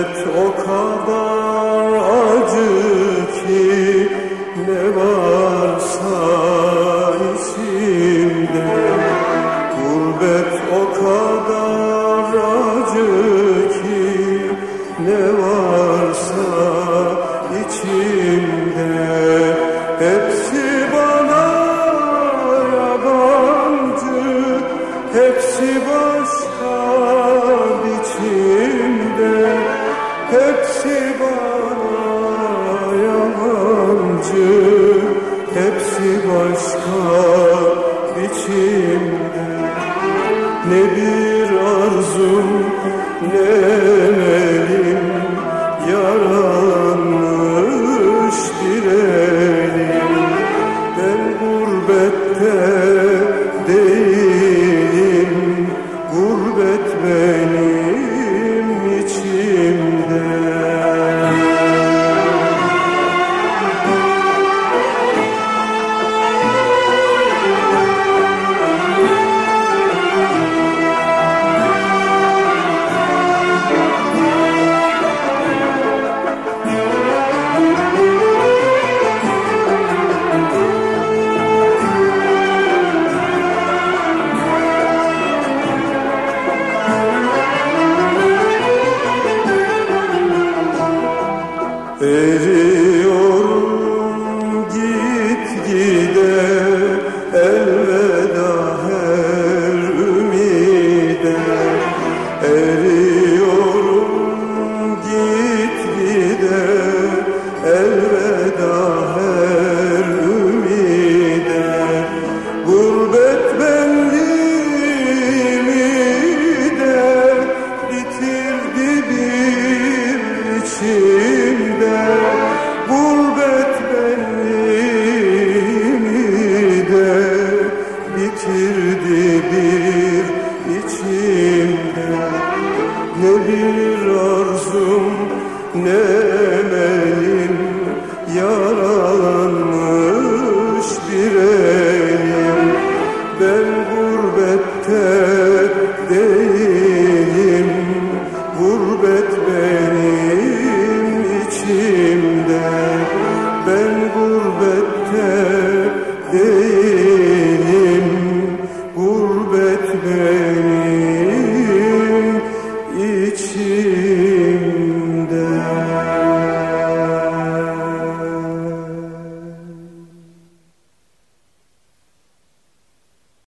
Hasret o kadar acı ki ne varsa içimde. Gurbet o kadar acı ki ne varsa içimde. Hepsi bana yabancı, hepsi başka biçimde. Hepsi bana yalancı Hepsi başka biçimde. Ne bir arzum ne elim Yaranmış bir elim. Ben gurbette Eriyorum git gide elveda her ümide. Eriyorum bitirdi bir içimde. Ne bir arzum ne emelim Yaralanmış bir elim. Ben gurbette değilim Gurbet benim içimde. Ben gurbette değilim